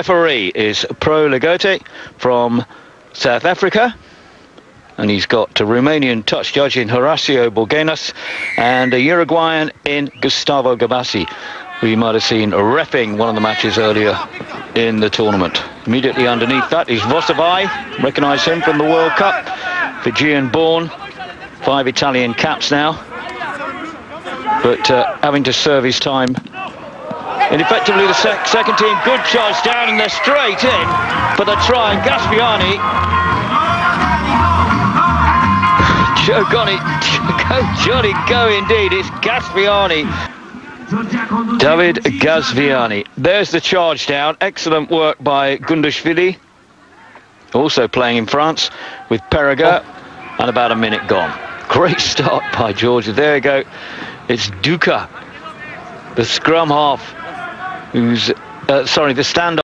referee is Pro from South Africa. And he's got a Romanian touch judge in Horacio Borgenas and a Uruguayan in Gustavo Gabassi, who you might have seen refing one of the matches earlier in the tournament. Immediately underneath that is Vosawai, recognise him from the World Cup, Fijian born, five Italian caps now, but uh, having to serve his time and effectively the sec second team, good charge down and they're straight in for the try. And Gonny, go Johnny, go indeed. It's Gasviani. David Gasviani. There's the charge down. Excellent work by Gundishvili. Also playing in France with Perega. And about a minute gone. Great start by Georgia. There you go. It's Duca, the scrum half who's, uh, sorry, the stand